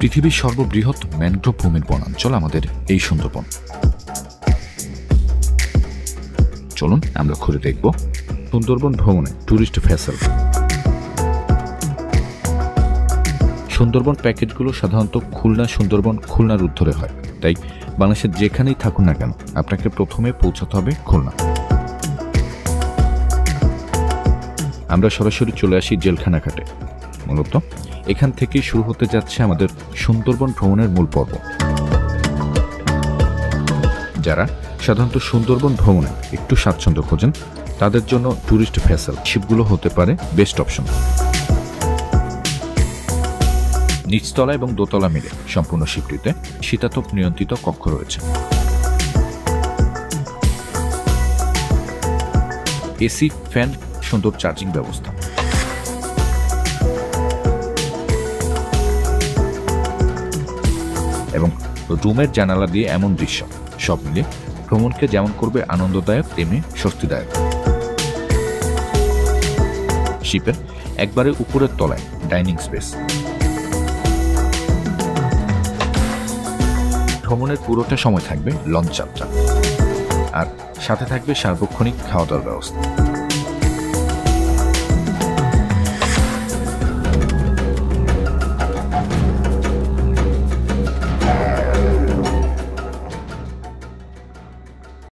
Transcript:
পৃথিবীর সর্ববৃহৎ ম্যানগ্রোভ ভূমির বনাঞ্চল আমাদের এই সুন্দরবন। চলুন, আমরা ঘুরে দেখব সুন্দরবন ভ্রমণে ট্যুরিস্ট ভেসেল সুন্দরবন প্যাকেজগুলো সাধারণত খুলনা সুন্দরবন খুলনার উত্তরে হয়। তাই বাংলাদেশের যেখানেই থাকুন না কেন, আপনাকে প্রথমে পৌঁছাতে হবে খুলনা। আমরা সরাসরি চলে আসি জেলখানা ঘাটে। মূলত এখান থেকেই শুরু হতে যাচ্ছে আমাদের সুন্দরবন ভ্রমণের মূল পর্ব। যারা সাধারণত সুন্দরবন ভ্রমণে একটু স্বাচ্ছন্দ্য খোঁজেন, তাদের জন্য ট্যুরিস্ট ভেসেল শিপগুলো হতে পারে বেস্ট অপশন নিচতলা এবং দোতলা মিলে সম্পূর্ণ শিপটিতে শীতাতপ নিয়ন্ত্রিত কক্ষ রয়েছে। এসি, ফ্যান, সুন্দর চার্জিং ব্যবস্থা। এবং রুমের জানালা দিয়ে এমন দৃশ্য। সব মিলে ভ্রমণকে যেমন করবে আনন্দদায়ক, তেমনি স্বস্তিদায়ক। শিপের একবারে উপরের তলায় ডাইনিং স্পেস। ভ্রমণের পুরোটা সময় থাকবে লঞ্চ যাত্রা। আর সাথে থাকবে সার্বক্ষণিক খাওয়া দাওয়ার ব্যবস্থা।